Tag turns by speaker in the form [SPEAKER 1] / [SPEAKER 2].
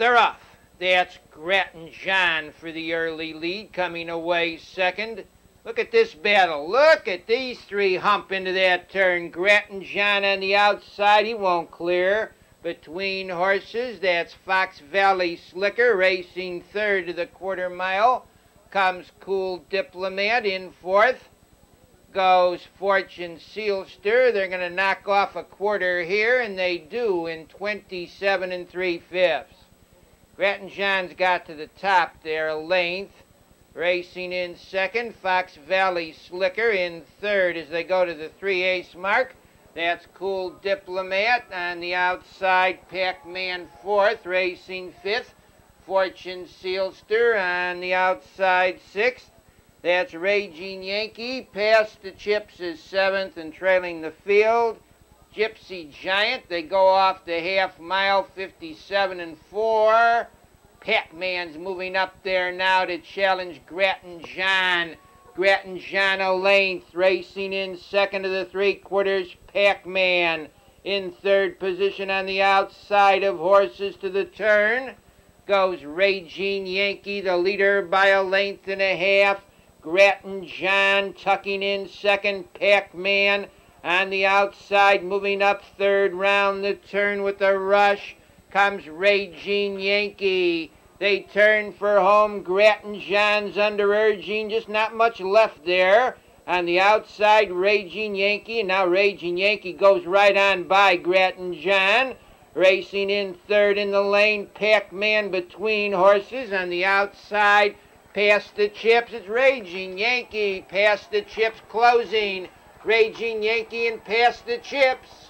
[SPEAKER 1] They're off. That's Grattan John for the early lead, coming away second. Look at this battle. Look at these three hump into that turn. Grattan John on the outside. He won't clear. Between horses, that's Fox Valley Slicker racing third to the quarter mile. Comes Cool Diplomat in fourth. Goes Fortune Sealster. They're going to knock off a quarter here, and they do in 27 and 3 fifths. Grattan John's got to the top there, a length. Racing in second, Fox Valley Slicker in third as they go to the three eighths mark. That's Cool Diplomat on the outside, Pac-Man fourth, racing fifth. Fortune Sealster on the outside sixth. That's Raging Yankee, past the chips is seventh and trailing the field. Gypsy Giant. They go off the half mile, 57 and 4. Pac-Man's moving up there now to challenge Grattan John. Grattan John O'Lane racing in second of the three quarters. Pac-Man in third position on the outside of horses to the turn. Goes Raging Yankee, the leader by a length and a half. Grattan John tucking in second. Pac-Man on the outside, moving up third round the turn with a rush, comes Raging Yankee. They turn for home. Grattan John's under urging, just not much left there. On the outside, Raging Yankee. And now Raging Yankee goes right on by Grattan John. Racing in third in the lane, Pac-Man between horses. On the outside, past the chips, it's Raging Yankee. Past the chips, closing. Raging Yankee and past the chips.